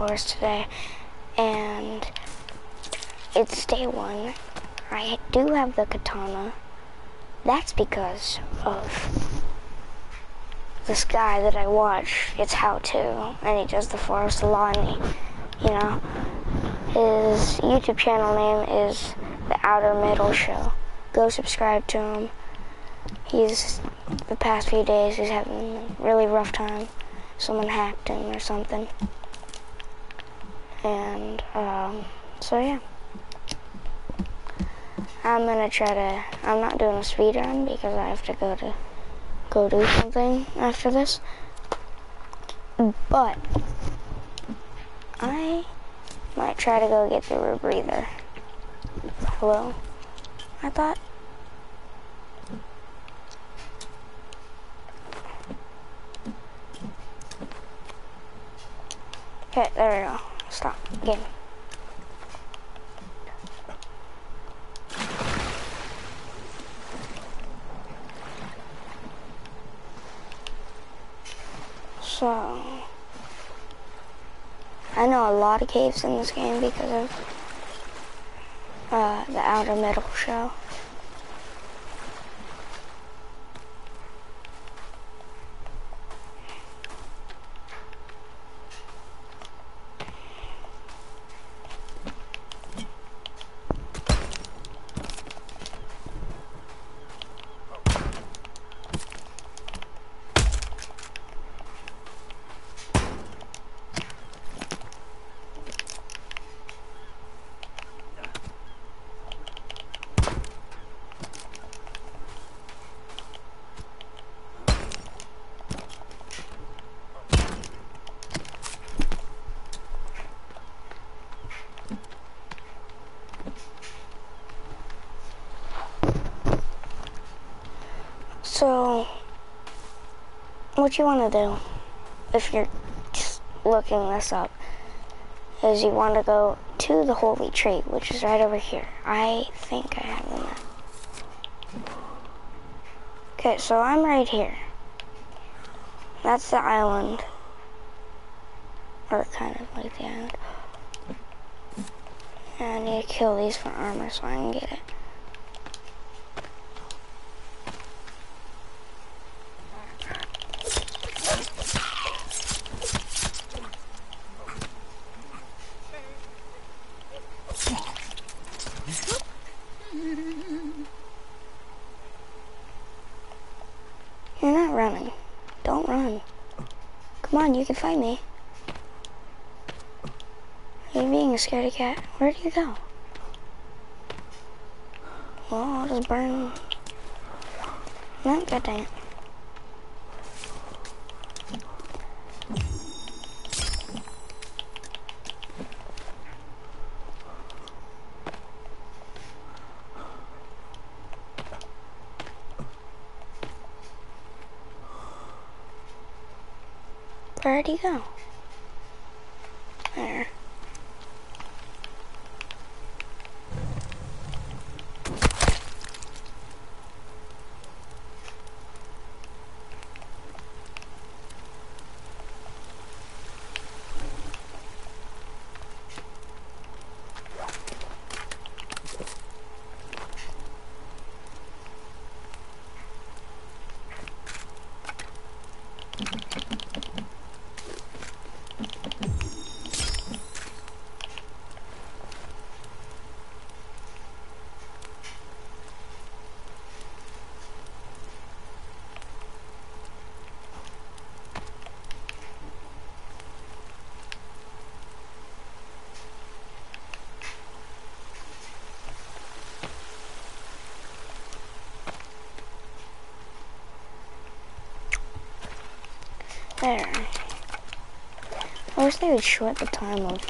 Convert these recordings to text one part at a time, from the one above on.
Forest today, and it's day one. I do have the katana. That's because of this guy that I watch. It's how to, and he does the Forest Law, you know, his YouTube channel name is The Outer Middle Show. Go subscribe to him. He's the past few days he's having a really rough time. Someone hacked him or something. And um, so yeah. I'm gonna try to I'm not doing a speed run because I have to go to go do something after this. But I might try to go get the rebreather. Hello? I thought Okay, there we go. Stop. Game. So, I know a lot of caves in this game because of uh, the Outer Middle show. So, what you want to do, if you're just looking this up, is you want to go to the holy tree, which is right over here. I think I have the map. Okay, so I'm right here. That's the island. Or kind of like the island. And I need to kill these for armor so I can get it. You're not running. Don't run. Come on, you can find me. You're being a scaredy cat. Where'd you go? Well, I'll just burn. No, it. He go? There. There. I wish they would short the time of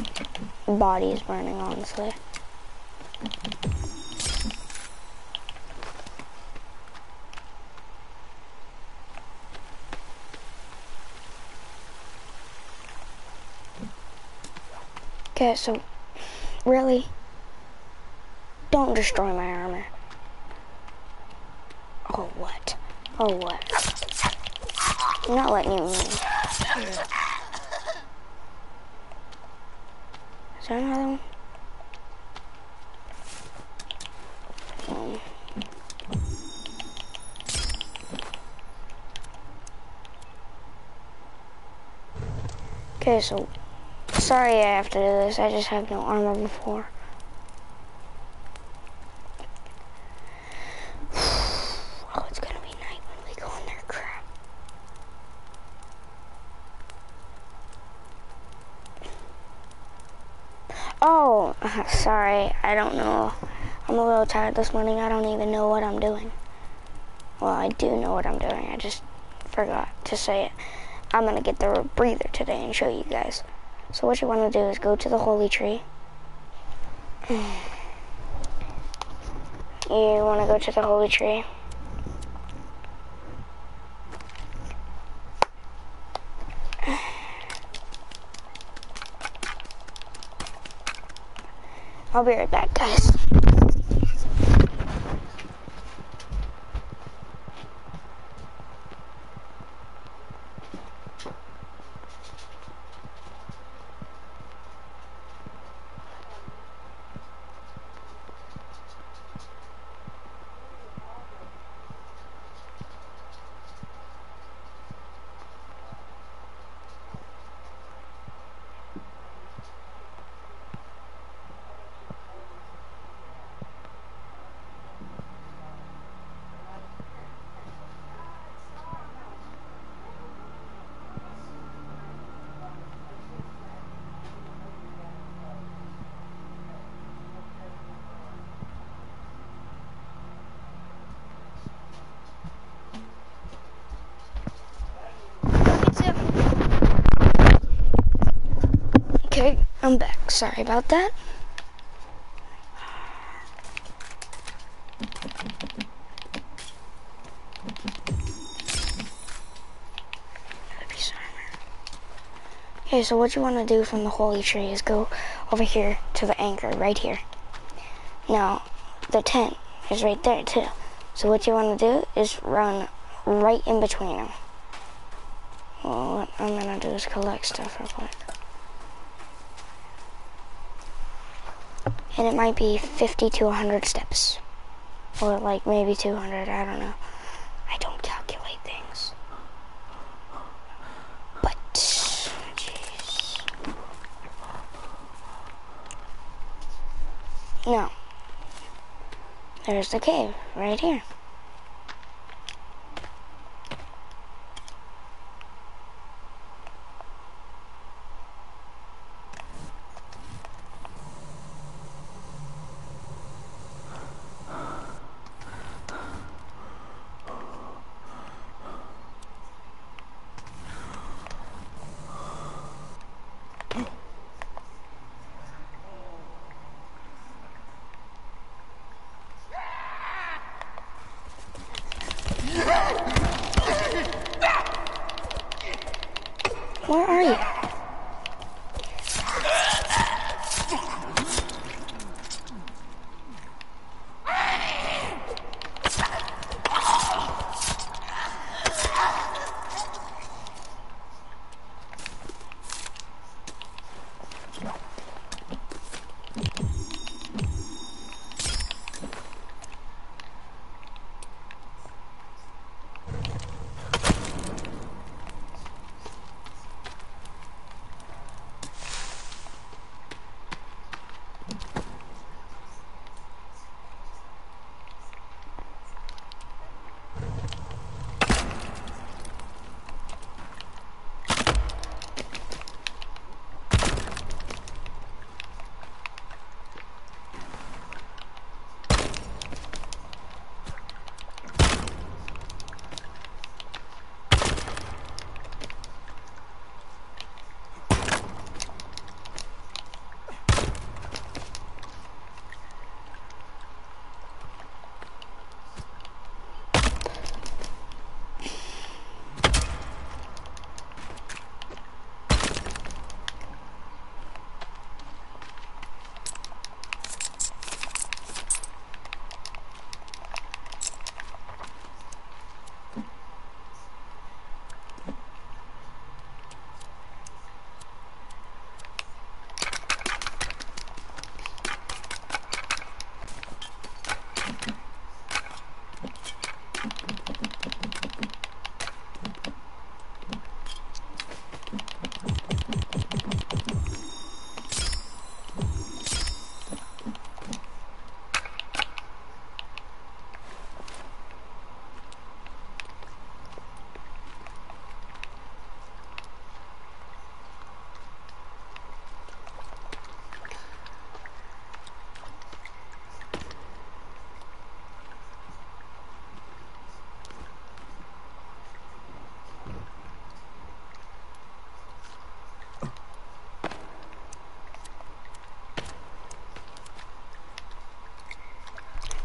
bodies burning, honestly. Okay, so, really? Don't destroy my armor. Oh, what? Oh, what? I'm not letting you win. there another one? Okay, so sorry I have to do this. I just have no armor before. oh, it's gonna be night when we go in there. Crap. Oh, sorry. I don't know. I'm a little this morning. I don't even know what I'm doing. Well, I do know what I'm doing. I just forgot to say it. I'm going to get the breather today and show you guys. So what you want to do is go to the holy tree. You want to go to the holy tree. I'll be right back, guys. Okay, I'm back. Sorry about that. Okay, so what you want to do from the holy tree is go over here to the anchor, right here. Now, the tent is right there too. So what you want to do is run right in between them. Well, what I'm gonna do is collect stuff real quick. And it might be 50 to 100 steps. Or like maybe 200, I don't know. I don't calculate things. But, jeez. No. There's the cave, right here.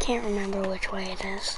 Can't remember which way it is.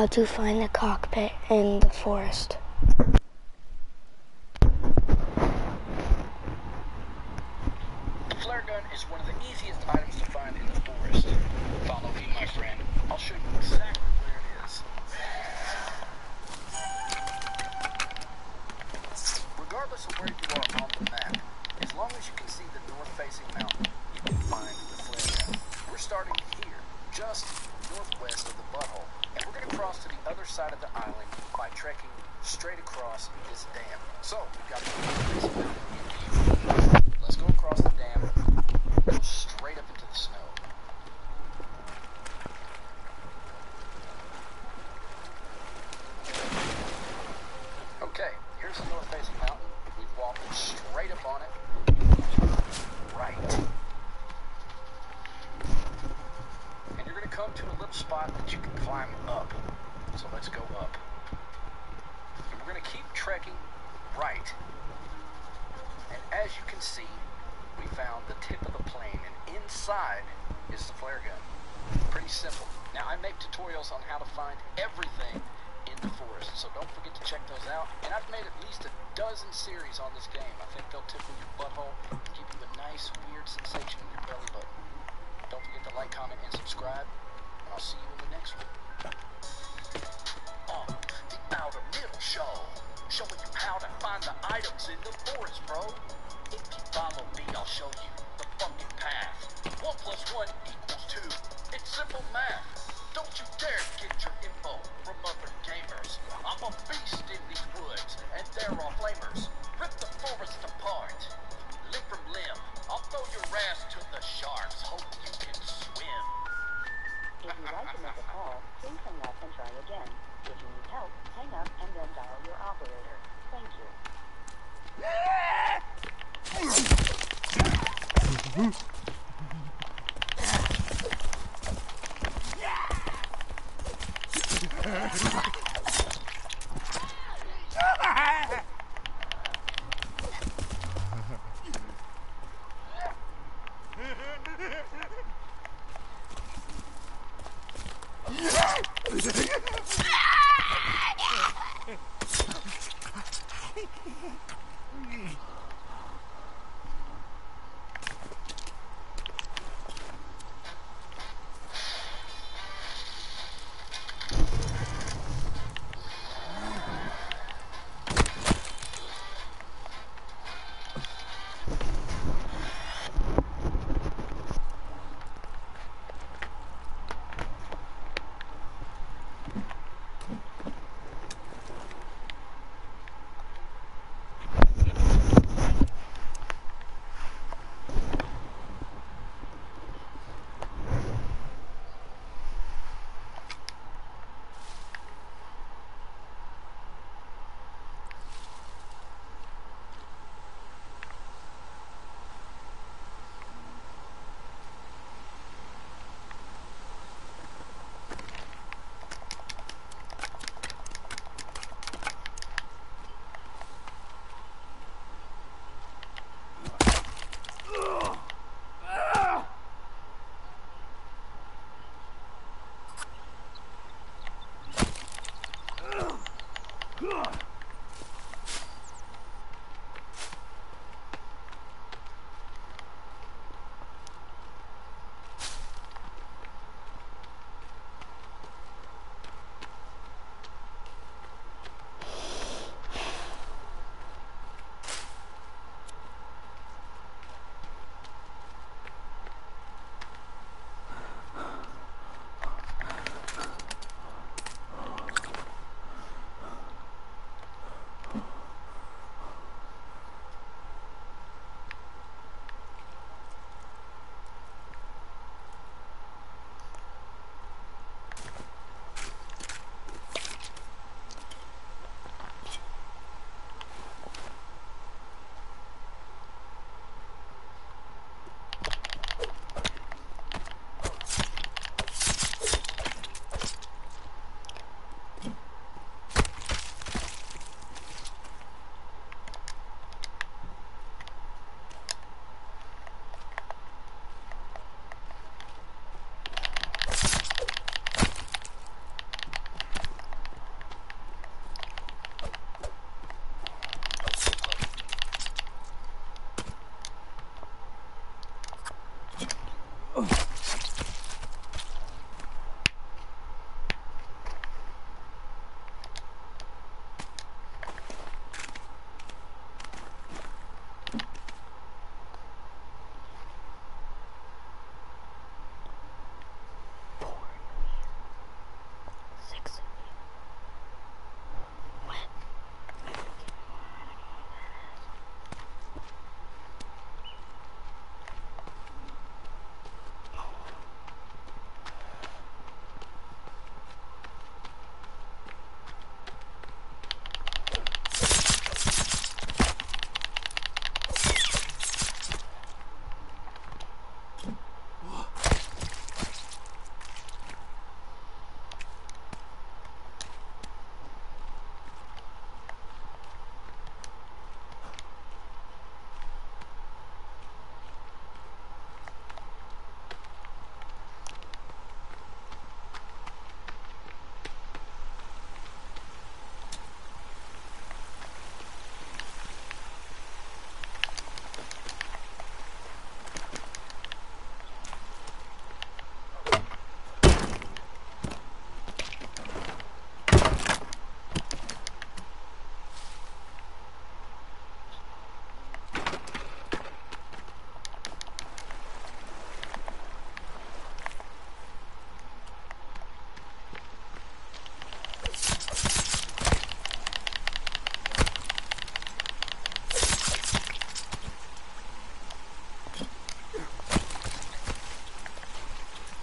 How to find the cockpit in the forest. The flare gun is one of the easiest items to find in the forest. Follow me, my friend. I'll show you exactly where it is. Regardless of where you are on the map, as long as you can see the north-facing mountain, you can find the flare gun. We're starting here, just northwest of the butthole, and we're going to cross to the other side of the island by trekking straight across this dam. So, we've got the north-facing mountain in view. Let's go across the dam, go straight up into the snow. Okay, here's the north facing mountain. We've walked straight up on it. Right. And you're going to come to a little spot that you can climb up. So let's go up. And we're trekking right. And as you can see, we found the tip of the plane, and inside is the flare gun. Pretty simple. Now, I make tutorials on how to find everything in the forest, so don't forget to check those out. And I've made at least a dozen series on this game. I think they'll tickle your butthole and give you a nice, weird sensation in your belly button. Don't forget to like, comment, and subscribe, and I'll see you in the next one. The Outer Middle Show. Showing you how to find the items in the forest, bro. If you follow me, I'll show you the fucking path. One plus one equals two. It's simple math. Don't you dare get your info from other gamers. I'm a beast in these woods, and there are flamers. Rip the forest apart. Limb from limb. I'll throw your ass to the sharks. Hope you can swim. If you'd like to make a call, please hang up and try again. If you need help, hang up and then dial your operator. Thank you. Yeah!